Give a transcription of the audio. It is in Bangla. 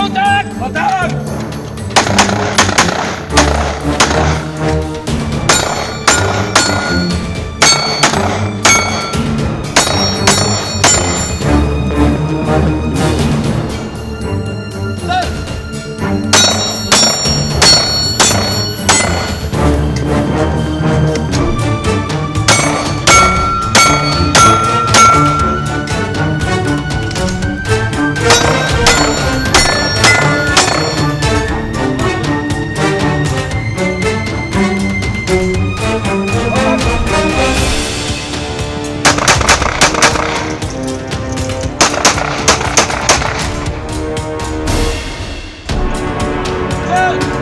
Contact! Contact! Go!